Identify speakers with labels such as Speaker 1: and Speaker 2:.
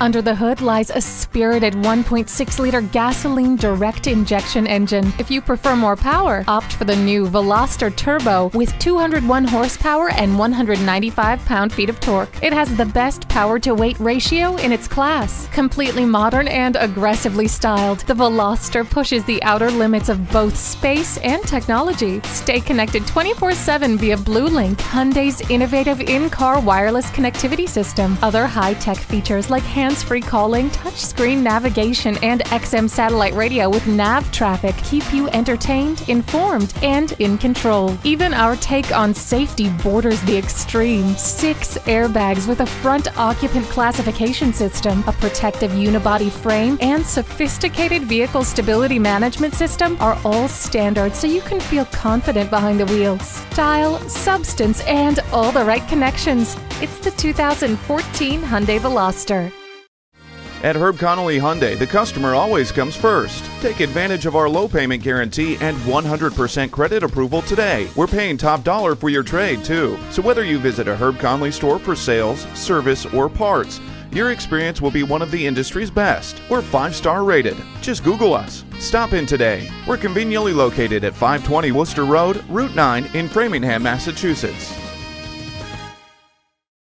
Speaker 1: Under the hood lies a spirited 1.6 liter gasoline direct injection engine. If you prefer more power, opt for the new Veloster Turbo with 201 horsepower and 195 pound feet of torque. It has the best power to weight ratio in its class. Completely modern and aggressively styled, the Veloster pushes the outer limits of both space and technology. Stay connected 24 7 via BlueLink, Hyundai's innovative in car wireless connectivity system. Other high tech features like hands free calling, touchscreen navigation, and XM satellite radio with nav traffic keep you entertained, informed, and in control. Even our take on safety borders the extreme. Six airbags with a front occupant classification system, a protective unibody frame, and sophisticated vehicle stability management system are all standard so you can feel confident behind the wheel. Style, substance, and all the right connections. It's the 2014 Hyundai Veloster.
Speaker 2: At Herb Connolly Hyundai, the customer always comes first. Take advantage of our low payment guarantee and 100% credit approval today. We're paying top dollar for your trade, too. So whether you visit a Herb Connolly store for sales, service, or parts, your experience will be one of the industry's best. We're five star rated. Just Google us. Stop in today. We're conveniently located at 520 Worcester Road, Route 9 in Framingham, Massachusetts.